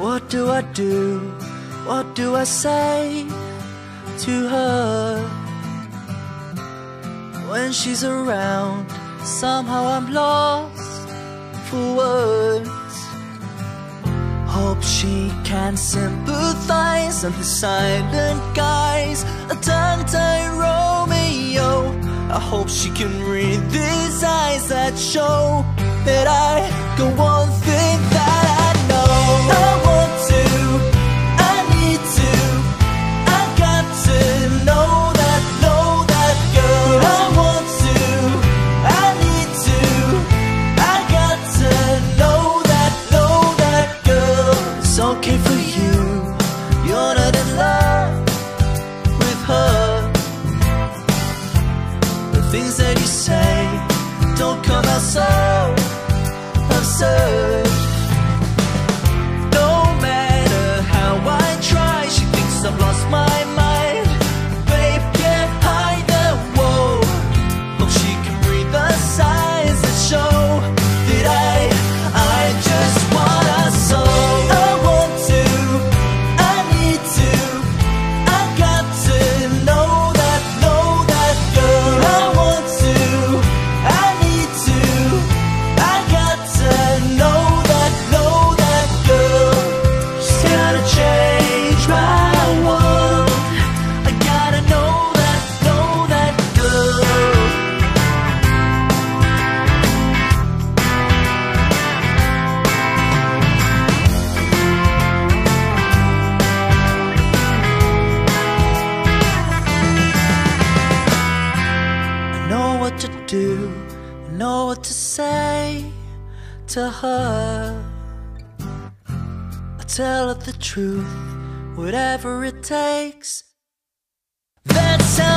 What do I do? What do I say to her? When she's around, somehow I'm lost for words. Hope she can sympathize. I'm the silent guys, a tongue-tied Romeo. I hope she can read these eyes that show that I go on thing for you, you're not in love with her. The things that you say don't come out so absurd. Know what to say to her. I tell her the truth, whatever it takes. That's how